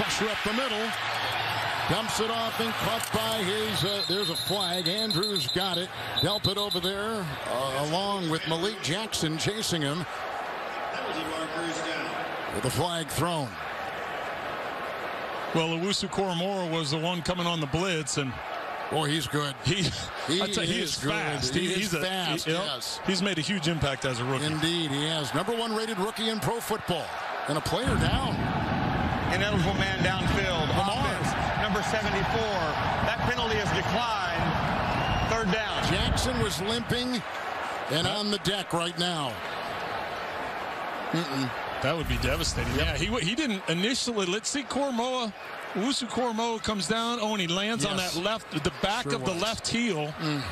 Pressure up the middle. Dumps it off and caught by his. Uh, there's a flag. Andrews got it. Dealt it over there uh, along with Malik Jackson chasing him. With the flag thrown. Well, Owusu Koramoah was the one coming on the blitz, and Boy, he's good. he, He you, he is is fast. He is he's a, fast, he- yep. yes. He's made a huge impact as a rookie. Indeed, he has. Number one rated rookie in pro football. And a player down. Ineligible man downfield. Lamar. Offense, number 74. That penalty is declined. Third down. Jackson was limping and on the deck right now. That would be devastating. Yeah, he he didn't initially. Let's see, Koramoah. Wusu Koramoah comes down. Oh, and he lands on that left, the back Sure of the was. left heel. Mm.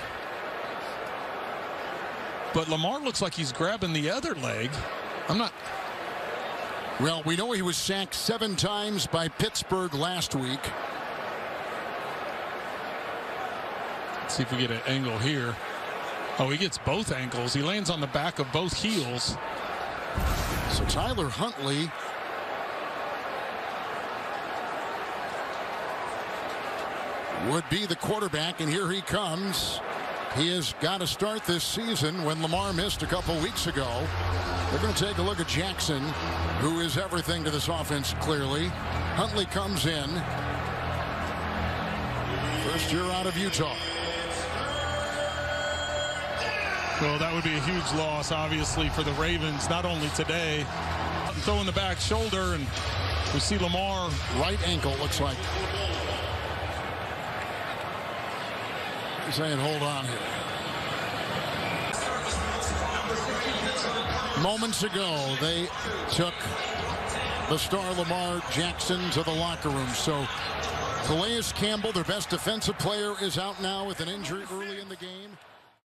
But Lamar looks like he's grabbing the other leg. I'm not. Well, we know he was sacked seven times by Pittsburgh last week. Let's see if we get an angle here. Oh, he gets both ankles. He lands on the back of both heels. So Tyler Huntley would be the quarterback, and here he comes. He has got to start this season when Lamar missed a couple weeks ago. We're going to take a look at Jackson, who is everything to this offense, clearly. Huntley comes in. First year out of Utah. Well, that would be a huge loss, obviously, for the Ravens, not only today. Throwing the back shoulder, and we see Lamar Right ankle, looks like. He's saying, hold on here. Moments ago, they took the star Lamar Jackson to the locker room. So, Calais Campbell, their best defensive player, is out now with an injury early in the game.